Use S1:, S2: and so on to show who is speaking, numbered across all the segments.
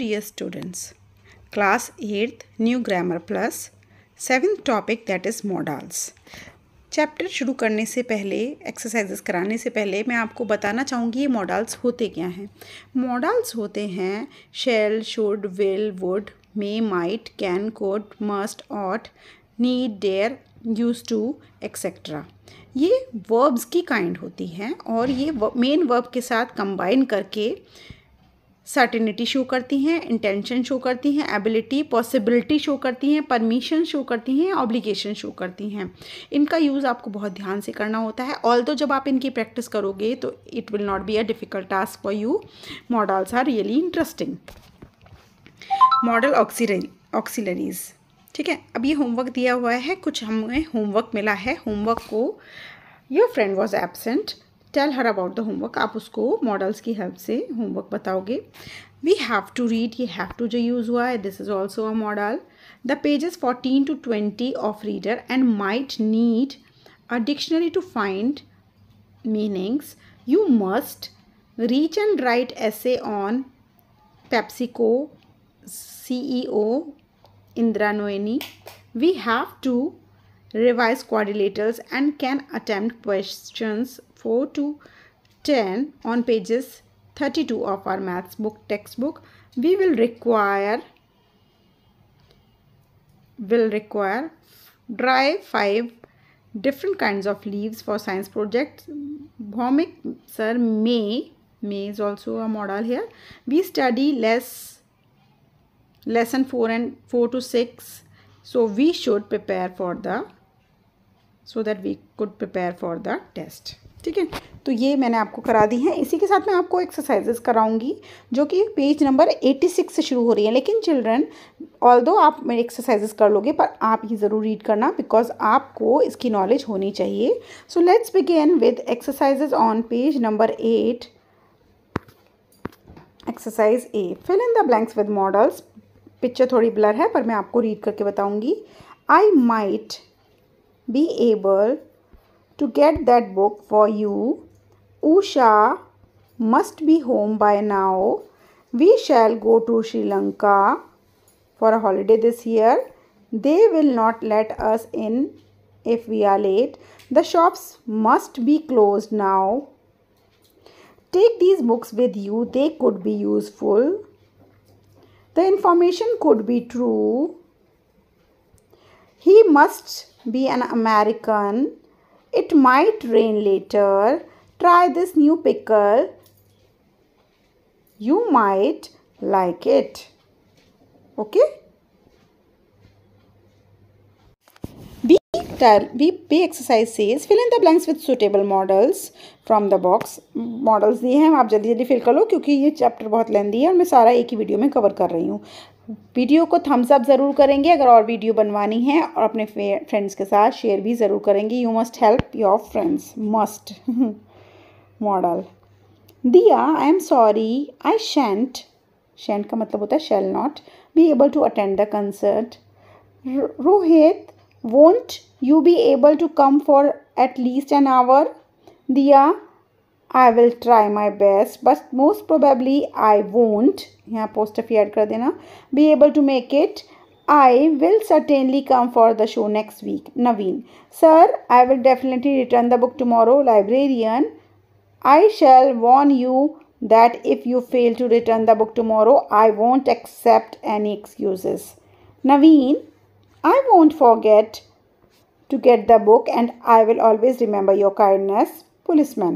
S1: dear students. Class 8th New Grammar Plus. Seventh topic that is modals chapter शुरू करने से पहले exercises कराने से पहले, मैं आपको बताना चाहूँगी ये मॉडल्स होते क्या हैं। मॉडल्स होते हैं shall should will would may might can could must ought need dare used to etcetera ये वर्ब्स की काइंड होती हैं और ये मेन वर्ब के साथ कंबाइन करके सर्टिनिटी शो करती हैं इंटेंशन शो करती हैं एबिलिटी पॉसिबिलिटी शो करती हैं परमिशन शो करती हैं ऑब्लिगेशन शो करती हैं। इनका यूज़ आपको बहुत ध्यान से करना होता है। ऑल तो जब आप इनकी प्रैक्टिस करोगे तो it will not be a difficult task for you modals are really interesting modal auxiliary auxiliaries ठीक है? अब ये होमवर्क दिया हुआ है। कुछ हमें होमवर्क मिला है। होमवर्क को your friend was absent tell her about the homework आप उसको मॉडल्स की हेल्प से होमवर्क बताओगे. वी हैव टू रीड ये हैव टू जो यूज़ हुआ है. This is also a modal the pages fourteen to twenty of reader and might need a dictionary to find meanings you must reach and write essay on PepsiCo C E O Indira Nooyi we have to revise quadrilaterals and can attempt question 4 to 10 on pages 32 of our maths book textbook. We will require will require dry five different kinds of leaves for science projects. Bhomik sir may may is also a modal here. We study less lesson 4 and 4 to 6 so we should prepare for the so that we could prepare for the test ठीक है? तो ये मैंने आपको करा दी है। इसी के साथ मैं आपको एक्सरसाइजेस कराऊँगी, जो कि पेज नंबर 86 से शुरू हो रही है। लेकिन चिल्ड्रन ऑल दो आप मेरे एक्सरसाइजेस कर लोगे, पर आप ये ज़रूर रीड करना बिकॉज़ आपको इसकी नॉलेज होनी चाहिए। So let's begin with exercises on page number eight exercise A fill in the blanks with modals picture थोड़ी ब्लर है, पर मैं आपको रीड करके बताऊँगी। I might be able to get that book for you. Usha must be home by now. We shall go to Sri Lanka for a holiday this year. They will not let us in if we are late. The shops must be closed now. Take these books with you, they could be useful. The information could be true. He must be an American. It might rain later. Try this new pickle. You might like it. Okay? B, B, B exercise says fill in the blanks with suitable models from the box. Modals दिए हैं आप जल्दी जल्दी fill कर लो क्योंकि ये chapter बहुत लेंदी है और मैं सारा एक ही वीडियो में कवर कर रही हूँ वीडियो को थम्स अप ज़रूर करेंगे, अगर और वीडियो बनवानी है, और अपने फ्रेंड्स के साथ शेयर भी ज़रूर करेंगे। You must help your friends must model Diya I am sorry I shan't shan't का मतलब होता है shall not be able to attend the concert Rohit won't you be able to come for at least an hour Diya I will try my best but most probably I won't यहाँ पोस्टफी add कर देना be able to make it I will certainly come for the show next week Naveen sir I will definitely return the book tomorrow librarian I shall warn you that if you fail to return the book tomorrow I won't accept any excuses Naveen I won't forget to get the book and I will always remember your kindness policeman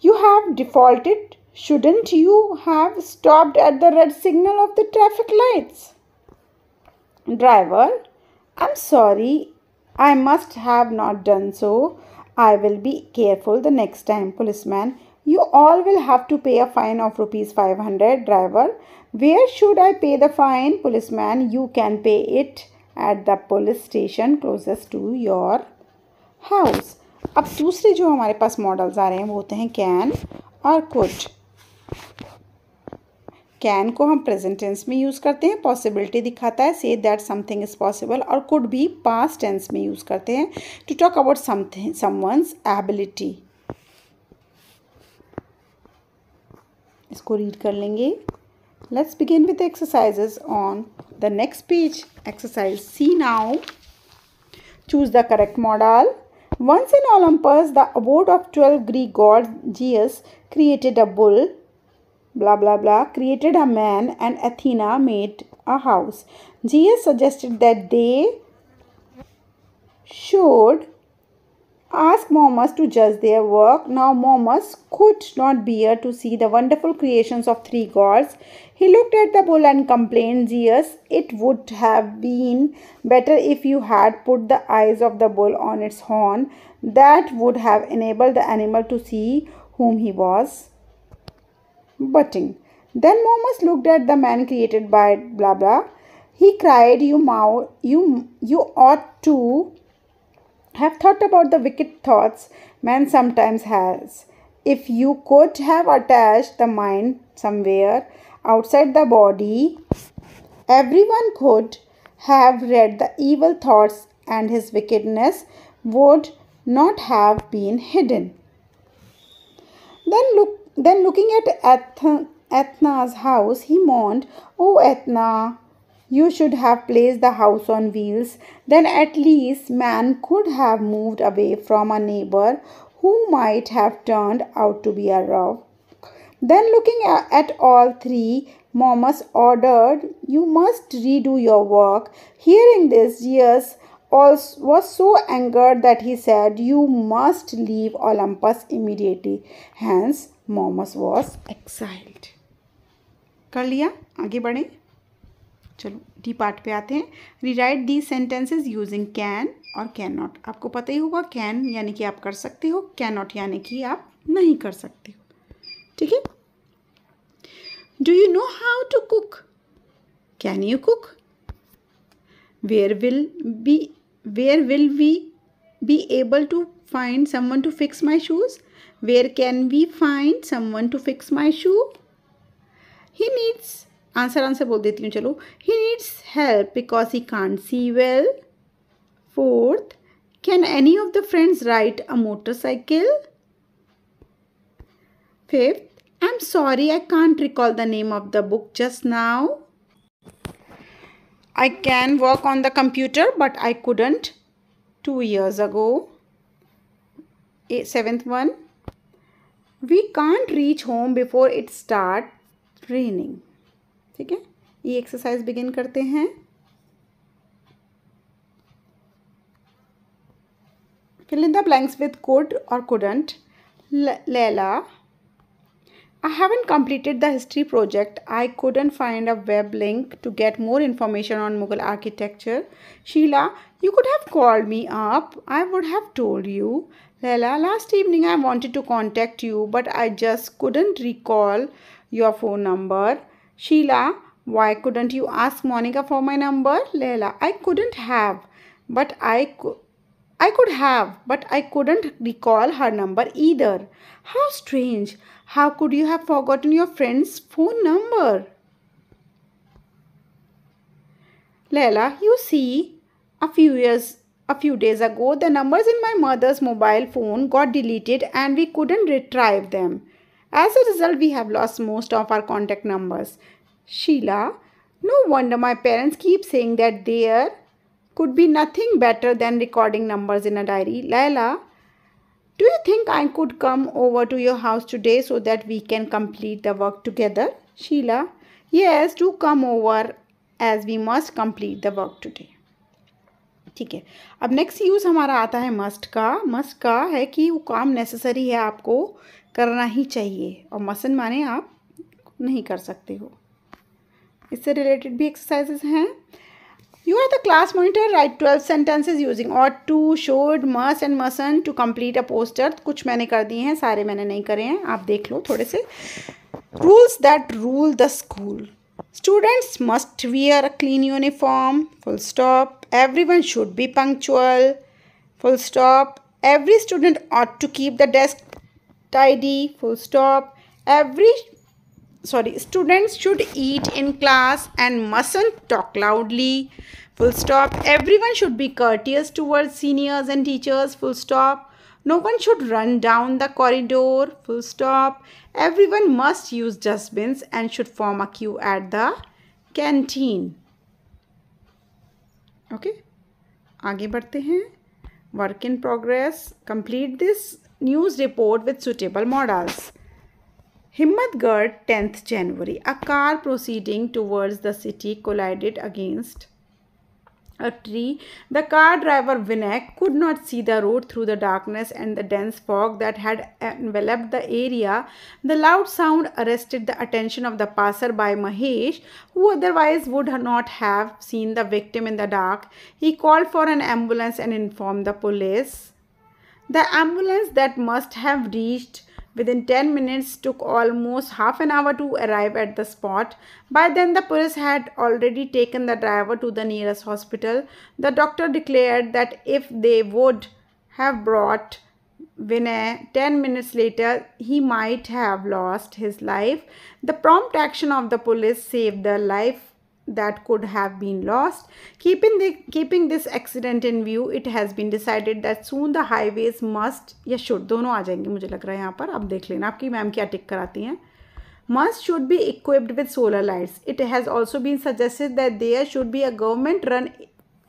S1: you have defaulted. Shouldn't you have stopped at the red signal of the traffic lights? Driver, I'm sorry. I must have not done so. I will be careful the next time. Policeman, you all will have to pay a fine of rupees 500. Driver, where should I pay the fine? Policeman, you can pay it at the police station closest to your house. अब दूसरे जो हमारे पास models आ रहे हैं, वो होते हैं can और कुड कैन को हम प्रेजेंट टेंस में यूज़ करते हैं पॉसिबिलिटी दिखाता है say that something is possible और कुड भी पास्ट टेंस में यूज़ करते हैं. To talk about something someone's ability इसको रीड कर लेंगे. Let's begin with the on the next page. Exercise see now. Choose the correct model. Once in olympus the abode of 12 greek gods zeus created a bull blah blah blah created a man and athena made a house. Zeus suggested that they should ask Momus to judge their work. Now Momus could not bear to see the wonderful creations of three gods. He looked at the bull and complained, Zeus, it would have been better if you had put the eyes of the bull on its horn. That would have enabled the animal to see whom he was butting. Then Momus looked at the man created by blah blah. He cried, You, mou- you, you ought to have thought about the wicked thoughts man sometimes has. If you could have attached the mind somewhere outside the body, everyone could have read the evil thoughts and his wickedness would not have been hidden. Then look then looking at Athena's house, he mourned, Oh Athena, you should have placed the house on wheels. Then at least man could have moved away from a neighbor who might have turned out to be a rough. Then looking at all three, Momus ordered, You must redo your work. Hearing this, Zeus was so angered that he said, You must leave Olympus immediately. Hence, Momus was exiled. कर लिया आगे बढ़ें चलो D part पे आते हैं। Rewrite the sentences using can और can not आपको पता ही होगा कैन यानी कि आप कर सकते हो कैन नॉट यानी कि आप नहीं कर सकते हो। ठीक है? Do you know how to cook can you cook where will be where will we be able to find someone to fix my shoes where can we find someone to fix my shoe he needs answer answer बोल देती हूँ, चलो। He needs help because he can't see well fourth can any of the friends ride a motorcycle fifth I am sorry I can't recall the name of the book just now I can work on the computer but I couldn't two years ago seventh one we can't reach home before it start raining ठीक है? ये exercise begin करते हैं। Fill in the blanks with could और couldn't Leela I haven't completed the history project I couldn't find a web link to get more information on Mughal architecture Sheila you could have called me up I would have told you Leela last evening I wanted to contact you but I just couldn't recall your phone number Sheila, why couldn't you ask Monica for my number? Leila, I couldn't have, but I could. I could have, but I couldn't recall her number either. How strange. How could you have forgotten your friend's phone number? Leila, you see, a few years a few days ago, the numbers in my mother's mobile phone got deleted and we couldn't retrieve them. As a result, we have lost most of our contact numbers. Sheila, no wonder my parents keep saying that there could be nothing better than recording numbers in a diary. Laila, do you think I could come over to your house today so that we can complete the work together? Sheila, yes, do come over as we must complete the work today. ठीक है अब next use हमारा आता है must का must का है कि वो काम नेसेसरी है आपको करना ही चाहिए। और मसन माने आप नहीं कर सकते हो। इससे रिलेटेड भी एक्सरसाइजेस हैं। You are the class monitor write twelve sentences using ought to should must and mustn't to complete a poster कुछ मैंने कर दिए हैं, सारे मैंने नहीं करे हैं। आप देख लो थोड़े से। Rules that rule the school students students must a clean uniform full stop every one should be punctual full stop every student ought to keep the desk tidy full stop every sorry students should eat in class and mustn't talk loudly full stop everyone should be courteous towards seniors and teachers full stop No one should run down the corridor, full stop. Everyone must use dustbins and should form a queue at the canteen. Okay. आगे बढ़ते हैं Work in progress. Complete this news report with suitable modals. Himmatgarh, 10th January. A car proceeding towards the city collided against a tree. The car driver Vinayak could not see the road through the darkness and the dense fog that had enveloped the area. The loud sound arrested the attention of the passer-by Mahesh, who otherwise would not have seen the victim in the dark. He called for an ambulance and informed the police. The ambulance that must have reached within 10 minutes took almost half an hour to arrive at the spot. By then, the police had already taken the driver to the nearest hospital. The doctor declared that if they would have brought Vinay 10 minutes later, he might have lost his life. The prompt action of the police saved the life that could have been lost. Keeping, the, keeping this accident in view, it has been decided that soon the highways must या should दोनों आ जाएंगे मुझे लग रहा है यहाँ पर अब देख लेना आपकी मैम क्या टिक कराती हैं must should be equipped with solar lights. It has also been suggested that there should be a government run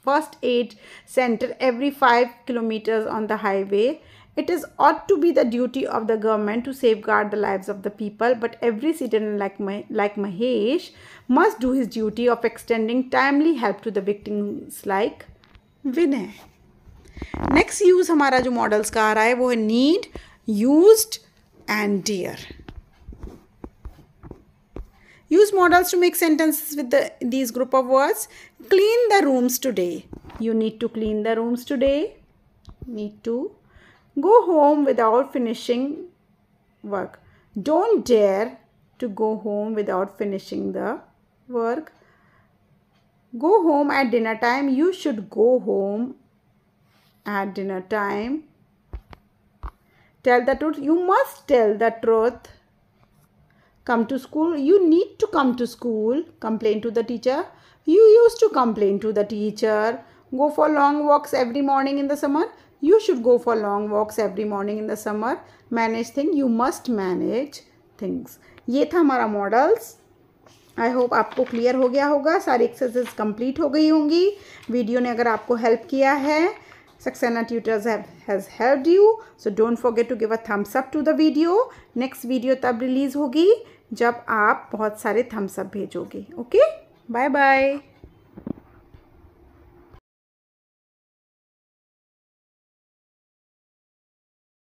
S1: first aid center every 5 kilometers on the highway it is ought to be the duty of the government to safeguard the lives of the people, but every citizen like, Mah like Mahesh must do his duty of extending timely help to the victims like Vinay. Next use, हमारा जो modals का आ रहा है वो है need, used, and dear. use modals to make sentences with the, these group of words clean the rooms today you need to clean the rooms today need to Go home without finishing work. Don't dare to go home without finishing the work. Go home at dinner time. You should go home at dinner time. Tell the truth. You must tell the truth. Come to school. You need to come to school. Complain to the teacher. You used to complain to the teacher. Go for long walks every morning in the summer. You should go for long walks every morning in the summer. Manage things. You must manage things. ये था हमारा models I hope आपको clear हो गया होगा। सारी exercise complete हो गई होंगी। वीडियो ने अगर आपको हेल्प किया है Saxena tutors has help you so don't forget to give a thumbs up to the video next video तब रिलीज़ होगी जब आप बहुत सारे थम्स अप भेजोगे। Okay bye bye